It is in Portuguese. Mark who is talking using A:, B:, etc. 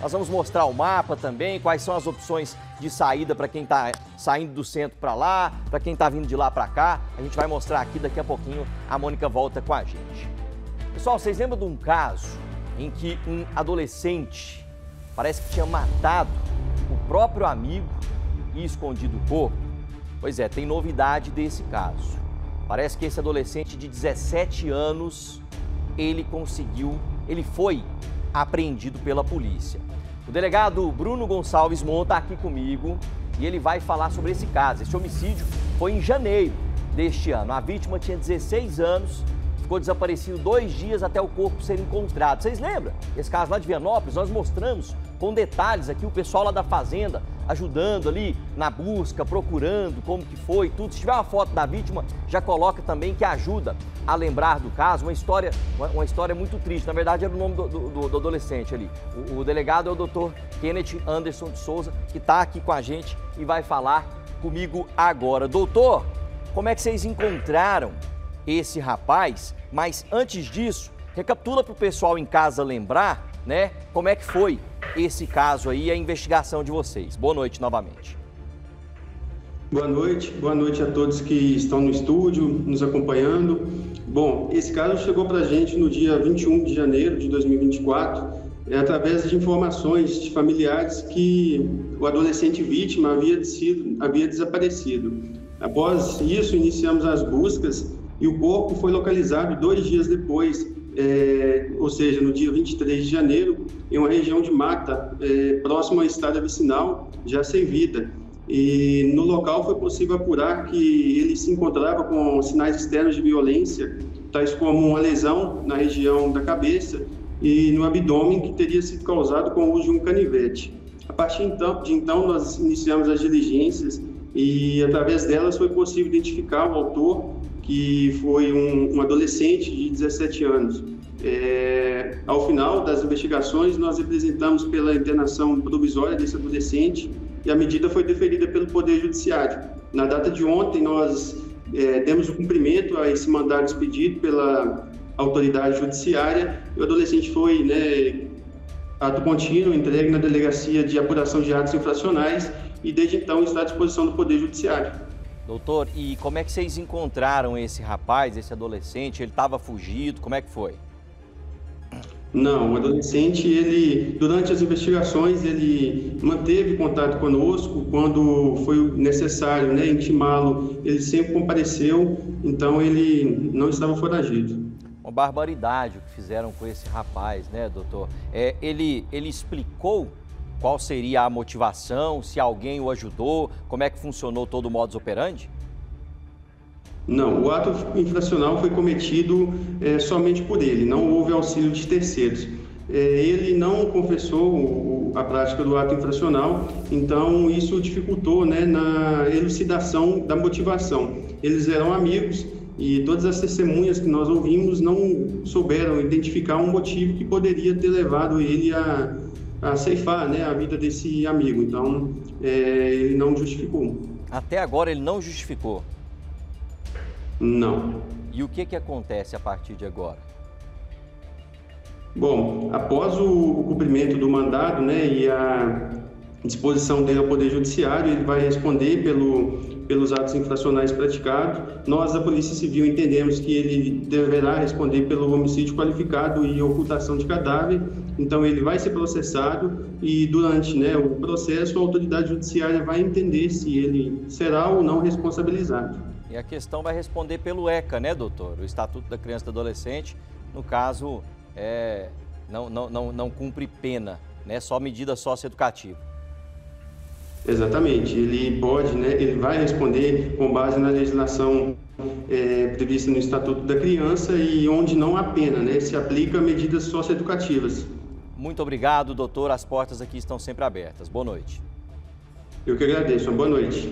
A: Nós vamos mostrar o mapa também, quais são as opções de saída para quem está saindo do centro para lá, para quem está vindo de lá para cá. A gente vai mostrar aqui daqui a pouquinho. A Mônica volta com a gente. Pessoal, vocês lembram de um caso em que um adolescente parece que tinha matado o próprio amigo e escondido o corpo? Pois é, tem novidade desse caso. Parece que esse adolescente de 17 anos, ele conseguiu, ele foi apreendido pela polícia. O delegado Bruno Gonçalves Monta aqui comigo e ele vai falar sobre esse caso. Esse homicídio foi em janeiro deste ano. A vítima tinha 16 anos, ficou desaparecido dois dias até o corpo ser encontrado. Vocês lembram? Esse caso lá de Vianópolis, nós mostramos com detalhes aqui o pessoal lá da fazenda ajudando ali na busca, procurando como que foi, tudo. Se tiver uma foto da vítima, já coloca também que ajuda a lembrar do caso. Uma história, uma, história muito triste. Na verdade, era o nome do, do, do adolescente ali. O, o, delegado é o doutor Kenneth Anderson de Souza, que está aqui com a gente e vai falar comigo agora. Doutor, como é que vocês encontraram esse rapaz? Mas antes disso, recapitula para o pessoal em casa lembrar, né? Como é que foi esse caso aí a investigação de vocês. Boa noite novamente.
B: Boa noite, boa noite a todos que estão no estúdio, nos acompanhando. Bom, esse caso chegou para a gente no dia 21 de janeiro de 2024, é, através de informações de familiares que o adolescente vítima havia, sido, havia desaparecido. Após isso, iniciamos as buscas e o corpo foi localizado dois dias depois, é, ou seja, no dia 23 de janeiro, em uma região de mata, é, próximo à estrada vicinal, já sem vida. E no local foi possível apurar que ele se encontrava com sinais externos de violência, tais como uma lesão na região da cabeça e no abdômen que teria sido causado com o uso de um canivete. A partir então, de então, nós iniciamos as diligências e, através delas, foi possível identificar o autor que foi um, um adolescente de 17 anos. É, ao final das investigações, nós representamos pela internação provisória desse adolescente e a medida foi deferida pelo Poder Judiciário. Na data de ontem, nós é, demos o cumprimento a esse mandado expedido pela autoridade judiciária e o adolescente foi, né, ato contínuo, entregue na Delegacia de Apuração de Atos Infracionais e desde então está à disposição do Poder Judiciário.
A: Doutor, e como é que vocês encontraram esse rapaz, esse adolescente? Ele estava fugido? Como é que foi?
B: Não, o adolescente, ele, durante as investigações, ele manteve contato conosco. Quando foi necessário né, intimá-lo, ele sempre compareceu, então ele não estava foragido.
A: Uma barbaridade o que fizeram com esse rapaz, né, doutor? É, ele, ele explicou qual seria a motivação, se alguém o ajudou, como é que funcionou todo o modus operandi?
B: Não, o ato infracional foi cometido é, somente por ele, não houve auxílio de terceiros. É, ele não confessou o, a prática do ato infracional, então isso dificultou né, na elucidação da motivação. Eles eram amigos e todas as testemunhas que nós ouvimos não souberam identificar um motivo que poderia ter levado ele a, a ceifar né, a vida desse amigo. Então, é, ele não justificou.
A: Até agora ele não justificou?
B: Não.
A: E o que, que acontece a partir de agora?
B: Bom, após o, o cumprimento do mandado né, e a disposição dele ao Poder Judiciário, ele vai responder pelo, pelos atos infracionais praticados. Nós, da Polícia Civil, entendemos que ele deverá responder pelo homicídio qualificado e ocultação de cadáver. Então, ele vai ser processado e, durante né, o processo, a autoridade judiciária vai entender se ele será ou não responsabilizado.
A: E a questão vai responder pelo ECA, né, doutor? O Estatuto da Criança e do Adolescente, no caso, é, não, não, não, não cumpre pena, né? Só medida socioeducativa.
B: Exatamente, ele pode, né, ele vai responder com base na legislação é, prevista no Estatuto da Criança e onde não há pena, né, se aplica medidas socioeducativas.
A: Muito obrigado, doutor. As portas aqui estão sempre abertas. Boa noite.
B: Eu que agradeço. Boa noite.